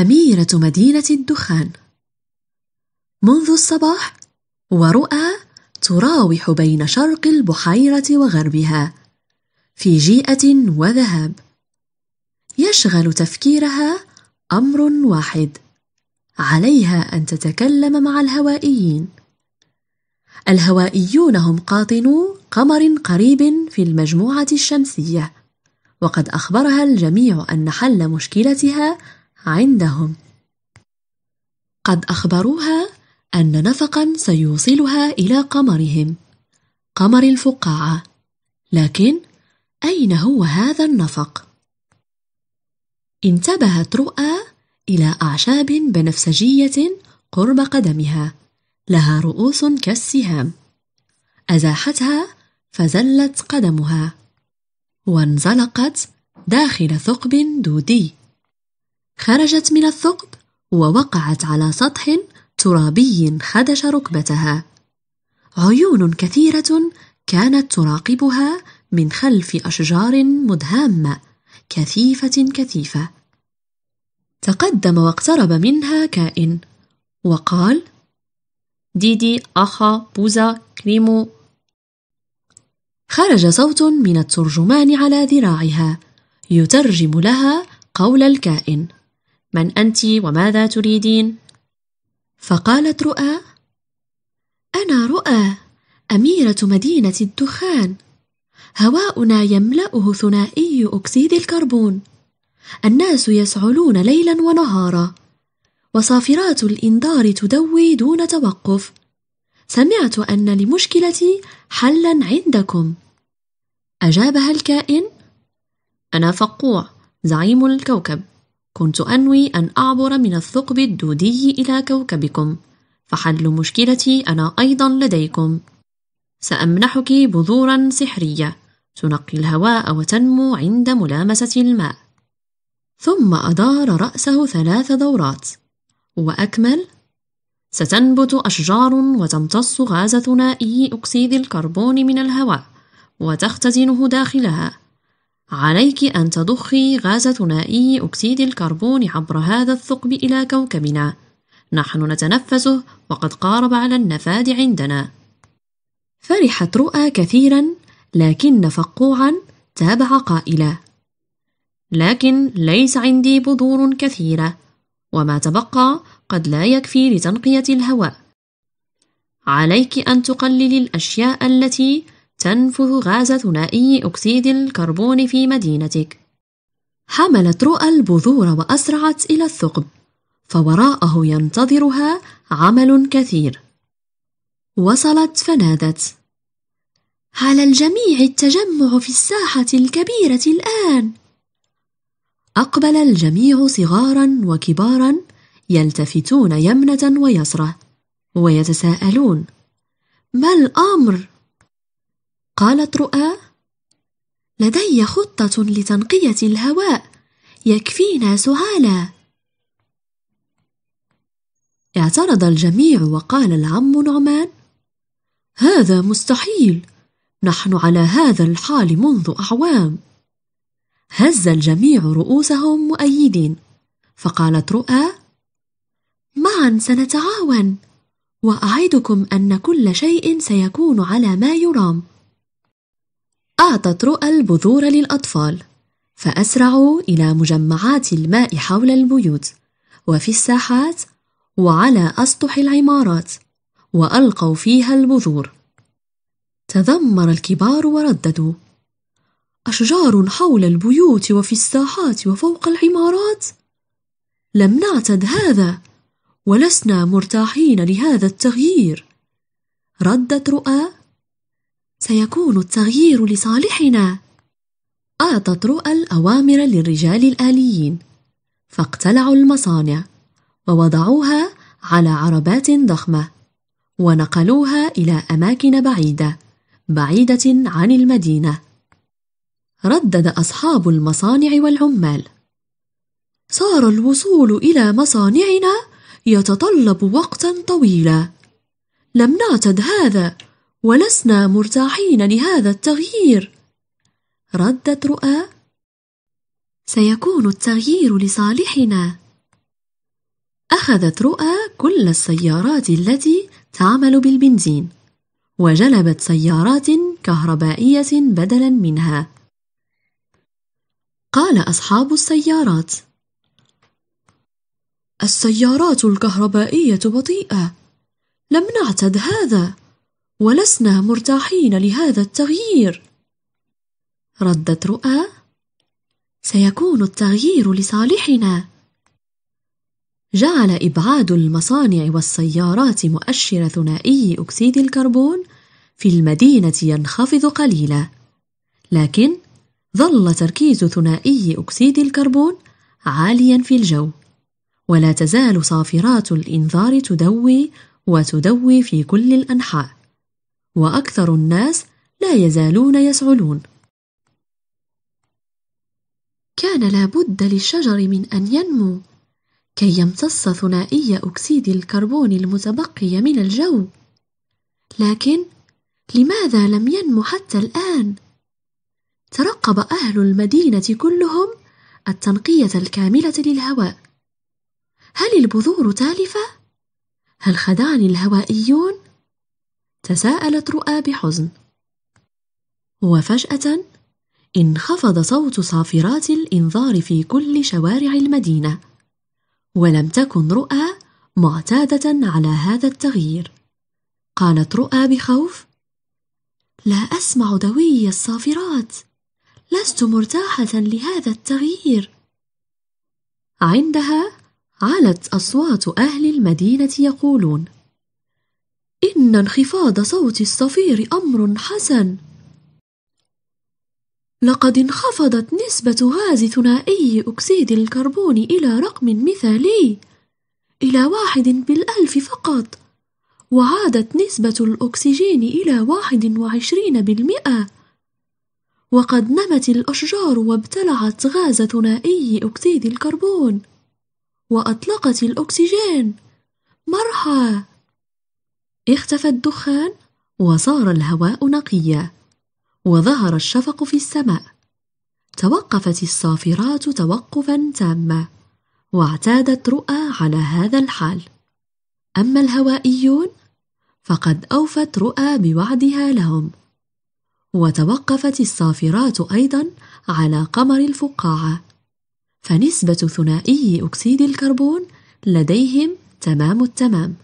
أميرة مدينة الدخان. منذ الصباح ورؤى تراوح بين شرق البحيرة وغربها في جيئة وذهاب. يشغل تفكيرها أمر واحد عليها أن تتكلم مع الهوائيين. الهوائيون هم قاطنو قمر قريب في المجموعة الشمسية وقد أخبرها الجميع أن حل مشكلتها عندهم. قد أخبروها أن نفقا سيوصلها إلى قمرهم قمر الفقاعة. لكن أين هو هذا النفق؟ انتبهت رؤى إلى أعشاب بنفسجية قرب قدمها لها رؤوس كالسهام. أزاحتها فزلت قدمها وانزلقت داخل ثقب دودي. خرجت من الثقب ووقعت على سطح ترابي خدش ركبتها. عيون كثيرة كانت تراقبها من خلف أشجار مدهامة كثيفة كثيفة. تقدم واقترب منها كائن وقال ديدي أخا بوزا كريمو. خرج صوت من الترجمان على ذراعها يترجم لها قول الكائن. من أنت وماذا تريدين؟ فقالت رؤى أنا رؤى أميرة مدينة الدخان. هواؤنا يملأه ثنائي أكسيد الكربون. الناس يسعلون ليلا ونهارا. وصافرات الإنذار تدوي دون توقف. سمعت أن لمشكلتي حلا عندكم. أجابها الكائن أنا فقوع زعيم الكوكب. كنت أنوي أن أعبر من الثقب الدودي إلى كوكبكم. فحل مشكلتي أنا أيضا لديكم. سأمنحك بذورا سحرية. تنقي الهواء وتنمو عند ملامسة الماء. ثم أدار رأسه ثلاث دورات. وأكمل. ستنبت أشجار وتمتص غاز ثنائي أكسيد الكربون من الهواء وتختزنه داخلها. عليك أن تضخي غاز ثنائي أكسيد الكربون عبر هذا الثقب إلى كوكبنا. نحن نتنفسه وقد قارب على النفاد عندنا. فرحت رؤى كثيرا لكن فقوعا تابع قائلا لكن ليس عندي بذور كثيرة وما تبقى قد لا يكفي لتنقية الهواء. عليك أن تقللي الأشياء التي تنفذ غاز ثنائي أكسيد الكربون في مدينتك. حملت رؤى البذور وأسرعت إلى الثقب فوراءه ينتظرها عمل كثير. وصلت فنادت. على الجميع التجمع في الساحة الكبيرة الآن. أقبل الجميع صغارا وكبارا يلتفتون يمنة ويسرة ويتساءلون ما الأمر؟ قالت رؤى لدي خطة لتنقية الهواء يكفينا سعالا اعترض الجميع وقال العم نعمان هذا مستحيل نحن على هذا الحال منذ أعوام. هز الجميع رؤوسهم مؤيدين فقالت رؤى معا سنتعاون وأعدكم أن كل شيء سيكون على ما يرام. أعطت رؤى البذور للأطفال فأسرعوا إلى مجمعات الماء حول البيوت وفي الساحات وعلى أسطح العمارات وألقوا فيها البذور. تذمر الكبار ورددوا. أشجار حول البيوت وفي الساحات وفوق العمارات؟ لم نعتد هذا ولسنا مرتاحين لهذا التغيير. ردت رؤى سيكون التغيير لصالحنا. أعطت رؤى الأوامر للرجال الآليين. فاقتلعوا المصانع. ووضعوها على عربات ضخمة. ونقلوها إلى أماكن بعيدة. بعيدة عن المدينة. ردد أصحاب المصانع والعمال. صار الوصول إلى مصانعنا يتطلب وقتا طويلا. لم نعتد هذا. ولسنا مرتاحين لهذا التغيير. ردت رؤى سيكون التغيير لصالحنا. أخذت رؤى كل السيارات التي تعمل بالبنزين وجلبت سيارات كهربائية بدلا منها. قال أصحاب السيارات السيارات الكهربائية بطيئة لم نعتد هذا. ولسنا مرتاحين لهذا التغيير. ردت رؤى سيكون التغيير لصالحنا. جعل إبعاد المصانع والسيارات مؤشر ثنائي أكسيد الكربون في المدينة ينخفض قليلا. لكن ظل تركيز ثنائي أكسيد الكربون عاليا في الجو. ولا تزال صافرات الإنذار تدوي وتدوي في كل الأنحاء. وأكثر الناس لا يزالون يسعلون كان لابد للشجر من أن ينمو كي يمتص ثنائي أكسيد الكربون المتبقي من الجو لكن لماذا لم ينمو حتى الآن؟ ترقب أهل المدينة كلهم التنقية الكاملة للهواء هل البذور تالفة؟ هل خدعني الهوائيون؟ تساءلت رؤى بحزن. وفجأة انخفض صوت صافرات الإنذار في كل شوارع المدينة ولم تكن رؤى معتادة على هذا التغيير. قالت رؤى بخوف لا أسمع دوي الصافرات لست مرتاحة لهذا التغيير. عندها علت أصوات أهل المدينة يقولون إن انخفاض صوت الصفير أمر حسن. لقد انخفضت نسبة غاز ثنائي أكسيد الكربون إلى رقم مثالي إلى واحد بالألف فقط وعادت نسبة الأكسجين إلى واحد وعشرين بالمئة. وقد نمت الأشجار وابتلعت غاز ثنائي أكسيد الكربون وأطلقت الأكسجين. مرحى! اختفى الدخان وصار الهواء نقيا وظهر الشفق في السماء. توقفت الصافرات توقفا تاما واعتادت رؤى على هذا الحال. أما الهوائيون فقد أوفت رؤى بوعدها لهم. وتوقفت الصافرات أيضا على قمر الفقاعة. فنسبة ثنائي أكسيد الكربون لديهم تمام التمام.